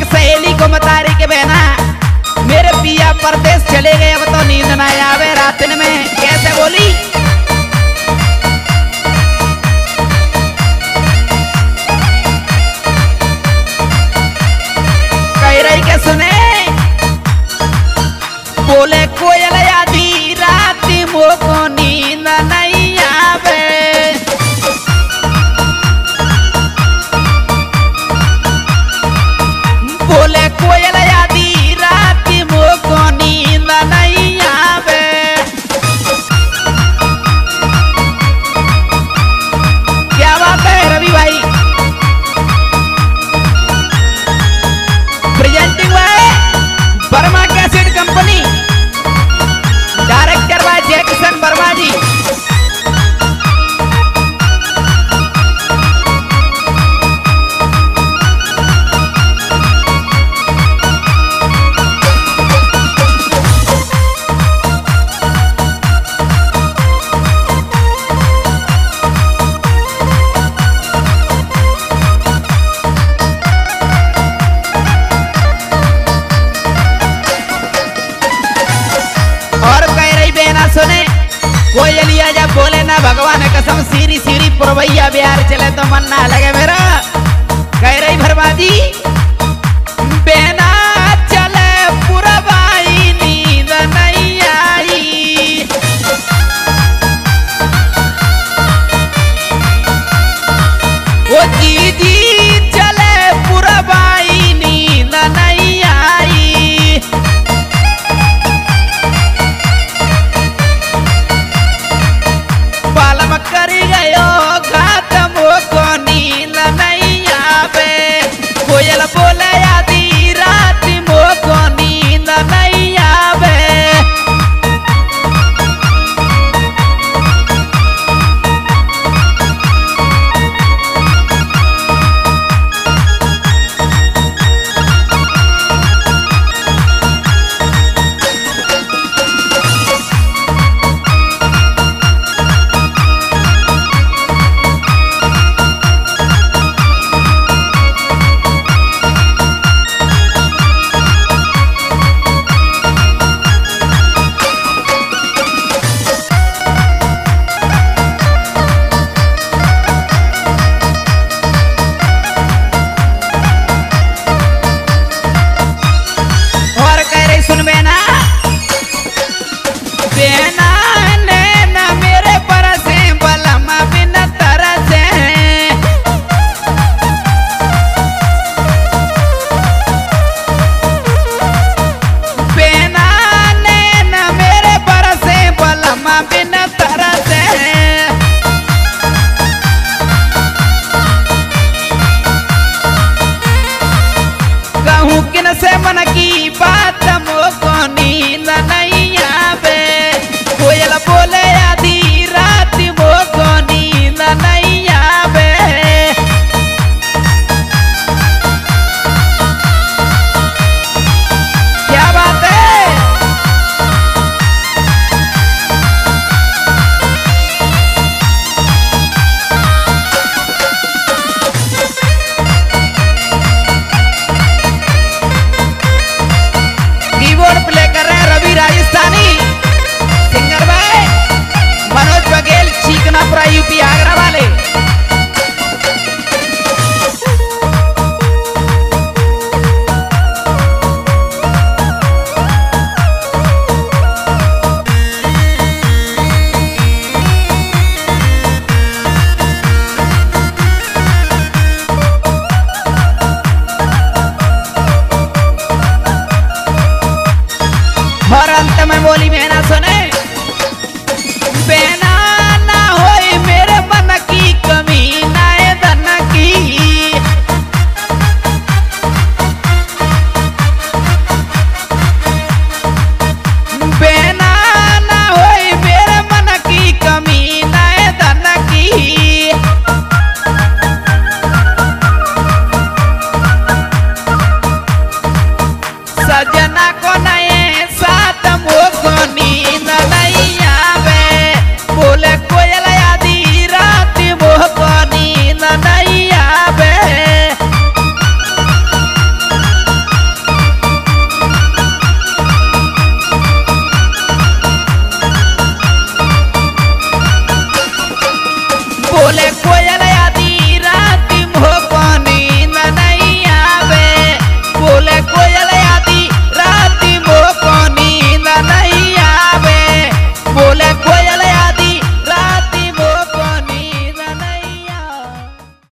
एक सहेली को मतारी के बहना। मेरे पिया परदेश चले गए, अब तो नींद ना आवे रात में। para వానక సమ సిరి సిరి పురవయ్య బ్యారు చెల్లెతో మన్నా అలాగే మేరా से मन की बात और अंत में बोली बहना सुने। बहना